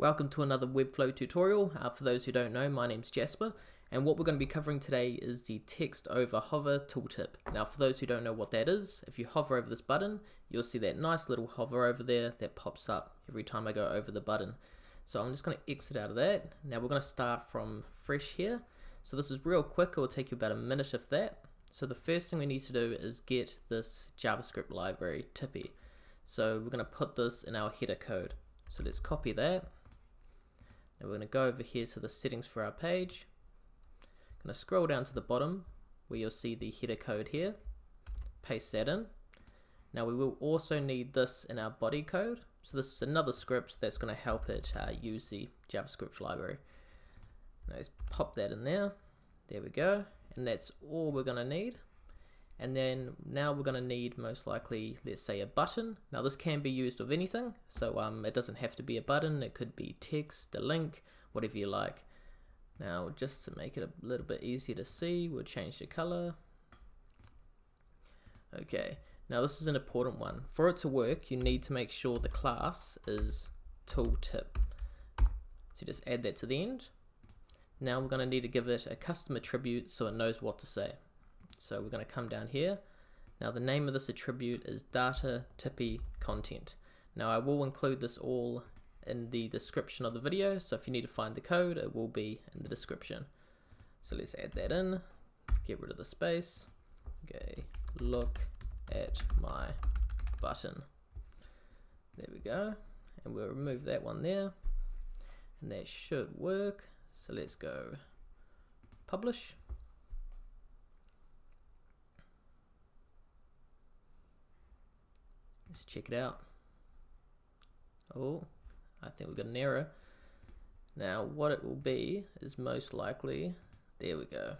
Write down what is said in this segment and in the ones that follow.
Welcome to another Webflow tutorial. Uh, for those who don't know, my name's Jasper, and what we're going to be covering today is the text over hover tooltip. Now, for those who don't know what that is, if you hover over this button, you'll see that nice little hover over there that pops up every time I go over the button. So I'm just going to exit out of that. Now we're going to start from fresh here. So this is real quick, it will take you about a minute if that. So the first thing we need to do is get this JavaScript library, Tippy. So we're going to put this in our header code. So let's copy that. And we're going to go over here to the settings for our page. I'm going to scroll down to the bottom where you'll see the header code here. Paste that in. Now we will also need this in our body code. So this is another script that's going to help it uh, use the JavaScript library. Now let's pop that in there. There we go. And that's all we're going to need and then now we're going to need most likely let's say a button. Now this can be used with anything so um, it doesn't have to be a button. It could be text a link whatever you like. Now just to make it a little bit easier to see we'll change the color. Okay now this is an important one. For it to work you need to make sure the class is tooltip. So just add that to the end. Now we're going to need to give it a custom attribute so it knows what to say so we're going to come down here. Now the name of this attribute is data tippy content. Now I will include this all in the description of the video, so if you need to find the code, it will be in the description. So let's add that in, get rid of the space. Okay, look at my button. There we go. And we'll remove that one there. And that should work. So let's go publish. Let's check it out. Oh, I think we've got an error. Now what it will be is most likely, there we go,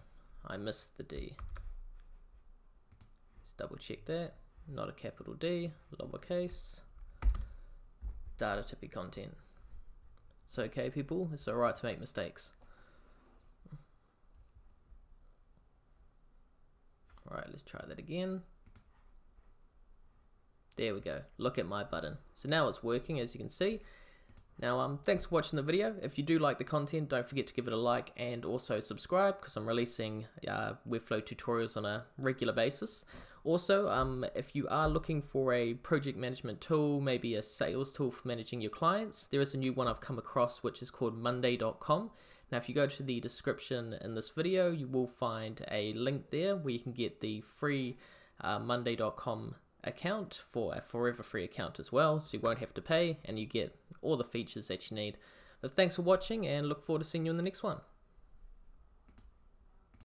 I missed the D. Let's double check that, not a capital D, lowercase, data tippy content. It's okay people, it's alright to make mistakes. Alright, let's try that again. There we go. Look at my button. So now it's working as you can see. Now, um, thanks for watching the video. If you do like the content, don't forget to give it a like and also subscribe because I'm releasing uh, Webflow tutorials on a regular basis. Also, um, if you are looking for a project management tool, maybe a sales tool for managing your clients, there is a new one I've come across which is called Monday.com. Now, if you go to the description in this video, you will find a link there where you can get the free uh, Monday.com account for a forever free account as well so you won't have to pay and you get all the features that you need. But thanks for watching and look forward to seeing you in the next one